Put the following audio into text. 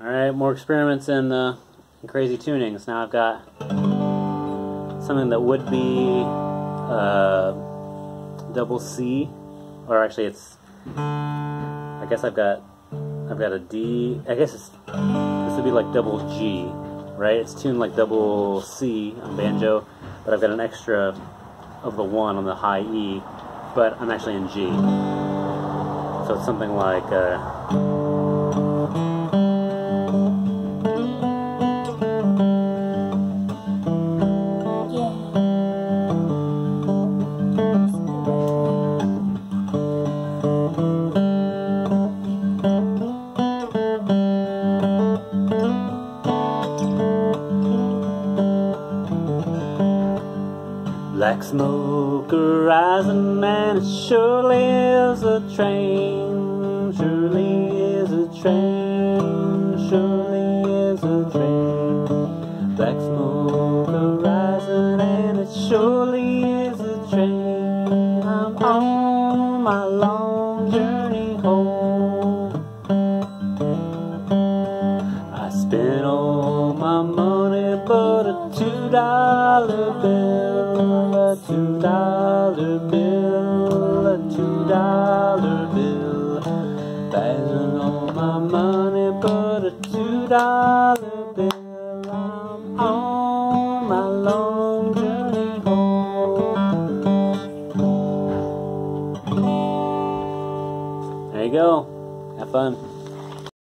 Alright, more experiments in, uh, in crazy tunings. Now I've got something that would be uh, double C, or actually it's, I guess I've got, I've got a D, I guess it's, this would be like double G, right? It's tuned like double C on banjo, but I've got an extra of the one on the high E, but I'm actually in G. So it's something like, uh, Black smoke rising and it surely is a train, surely is a train, surely is a train. Black smoke rising and it surely is a train. I'm on my long journey home. I spent all my money but a two dollar bill two dollar bill, a two dollar bill. Passing all my money, but a two dollar bill. I'm on my long journey home. There you go. Have fun.